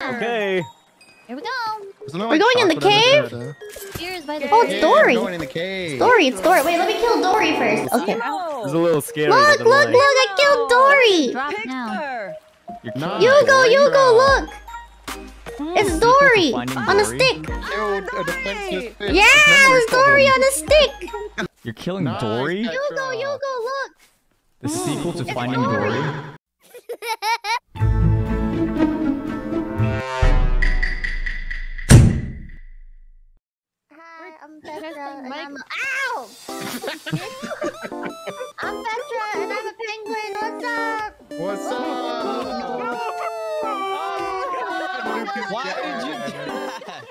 Okay. Here we go. Isn't We're going in the cave? Cheers by the Oh, it's Yeah, Dory. I'm going in the cave. Dory, it's Dory. Wait, let me kill Dory first. Okay. It's a little scary. Look, look, I'm look! I killed Dory. Drop Picked now. You're No. killing Yugo, look! Hmm. It's Dory on a stick. Oh, killed a defenseless fish with Yeah, it's Dory on a stick. You're killing Nice, Dory? Petra. Yugo, Yugo, look. The sequel to hmm. It's Finding Dory. I'm Petra, and Mike- I'm a... Ow! I'm Petra, and I'm a penguin. What's up? What's up? Oh, Why did you do that?